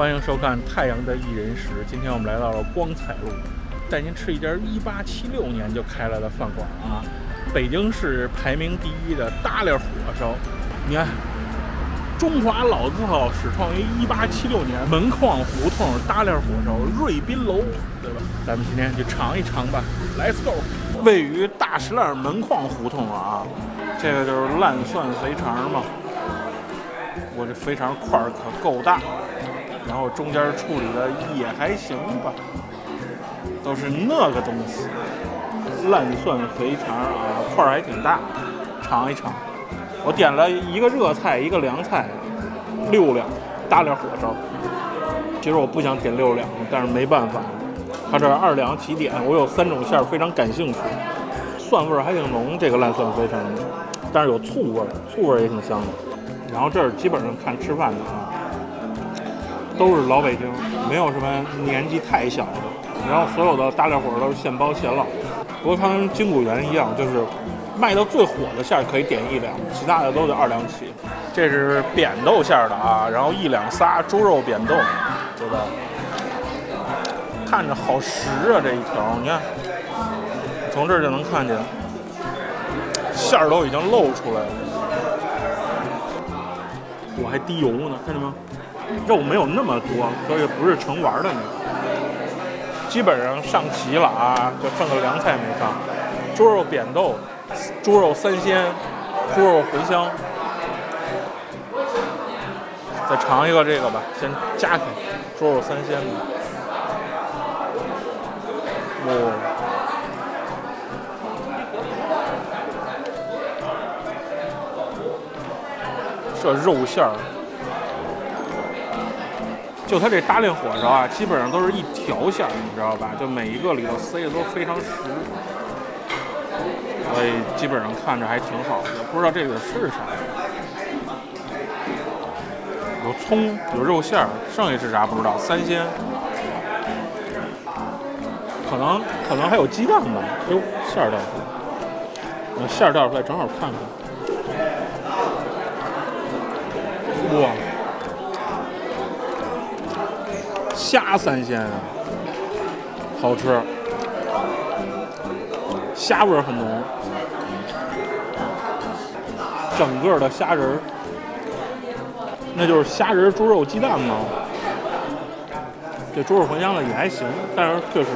欢迎收看《太阳的一人食》。今天我们来到了光彩路，带您吃一家1876年就开了的饭馆啊，北京市排名第一的大列火烧。你看，中华老字号始创于1876年，门框胡同大列火烧瑞宾楼，对吧？咱们今天去尝一尝吧，Let's go！位于大石栏门框胡同啊，这个就是烂蒜肥肠嘛。我这肥肠块可够大。然后中间处理的也还行吧，都是那个东西，烂蒜肥肠啊，块儿还挺大，尝一尝。我点了一个热菜，一个凉菜，六两大列火烧。其实我不想点六两，但是没办法，它这二两起点，我有三种馅儿非常感兴趣，蒜味儿还挺浓，这个烂蒜肥肠，但是有醋味儿，醋味儿也挺香的。然后这儿基本上看吃饭的啊。都是老北京，没有什么年纪太小的。然后所有的大列火都是现包现烙。不过它跟金谷园一样，就是卖的最火的馅儿可以点一两，其他的都得二两起。这是扁豆馅儿的啊，然后一两仨猪肉扁豆，对吧？看着好实啊，这一条，你看，从这儿就能看见，馅儿都已经露出来了。我还滴油呢，看见吗？肉没有那么多，所以不是成丸的那种。基本上上齐了啊，就剩个凉菜没上。猪肉扁豆、猪肉三鲜、猪肉茴香。再尝一个这个吧，先夹开，猪肉三鲜的。哇，这肉馅儿。就它这大连火烧啊，基本上都是一条馅，你知道吧？就每一个里头塞的都非常实，所以基本上看着还挺好的。不知道这个是啥？有葱，有肉馅儿，剩下是啥不知道。三鲜，可能可能还有鸡蛋吧？哎呦，馅儿掉出来，馅儿掉出来正好看看。哇！虾三鲜啊，好吃，虾味儿很浓，整个的虾仁儿，那就是虾仁猪肉鸡蛋吗？这猪肉茴香的也还行，但是确实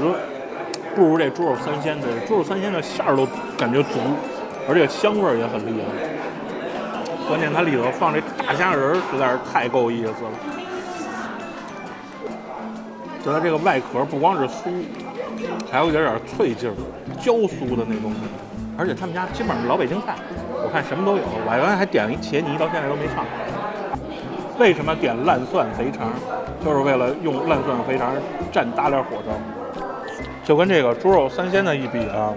不如这猪肉三鲜的。猪肉三鲜的馅儿都感觉足，而且香味儿也很厉害。关键它里头放这大虾仁儿实在是太够意思了。就它这个外壳不光是酥，还有一点点脆劲儿，焦酥的那东西。而且他们家基本上是老北京菜，我看什么都有。我原来还点了一茄泥，到现在都没上。为什么点烂蒜肥肠？就是为了用烂蒜肥肠蘸大料火烧。就跟这个猪肉三鲜的一比啊，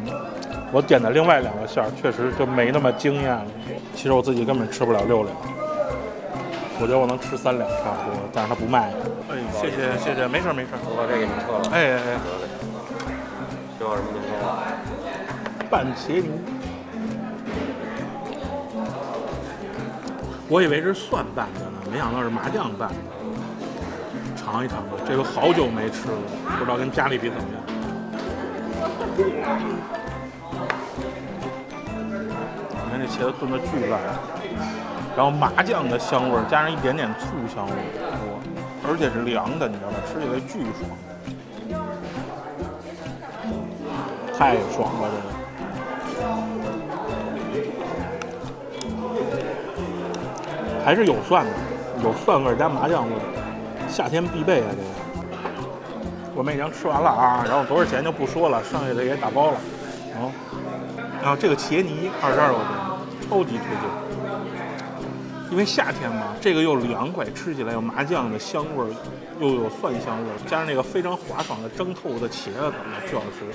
我点的另外两个馅儿确实就没那么惊艳了。其实我自己根本吃不了六两。我觉得我能吃三两差不多，但是他不卖。哎，谢谢谢谢，没事没事。我把这给你撤了。哎哎哎。需要什么您说。拌茄泥。我以为是蒜拌的呢，没想到是麻酱拌的。尝一尝吧，这个好久没吃了，不知道跟家里比怎么样。你看这茄子炖的巨烂。然后麻酱的香味加上一点点醋香味，哇！而且是凉的，你知道吗？吃起来巨爽，太爽了这个，还是有蒜的，有蒜味加麻酱味，夏天必备啊！这个，我们已经吃完了啊，然后多少钱就不说了，剩下的。也打包了，啊，然后这个茄泥二十二块钱，超级推荐。因为夏天嘛，这个又凉快，吃起来有麻酱的香味儿，又有蒜香味儿，加上那个非常滑爽的蒸透的茄子，巨好吃。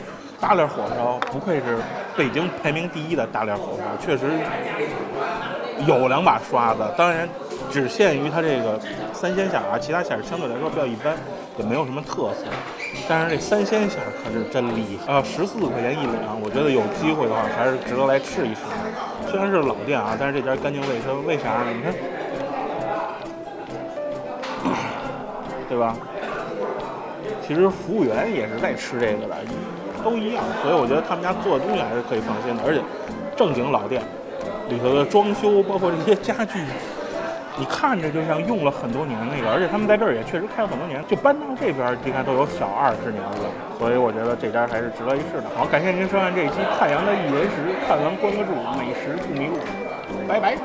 大列火烧不愧是北京排名第一的大列火烧，确实有两把刷子。当然，只限于它这个三鲜馅啊，其他馅相对来说比较一般，也没有什么特色。但是这三鲜馅可是真厉害啊！十四块钱一两，我觉得有机会的话还是值得来吃一试。虽然是老店啊，但是这家干净卫生，为啥呢？你看，对吧？其实服务员也是在吃这个的，都一样，所以我觉得他们家做的东西还是可以放心的，而且正经老店里头的装修，包括这些家具。你看着就像用了很多年那个，而且他们在这儿也确实开了很多年，就搬到这边，应该都有小二十年了，所以我觉得这家还是值得一试的。好，感谢您收看这一期《太阳的一人食》，看完关个注，美食不迷路，拜拜。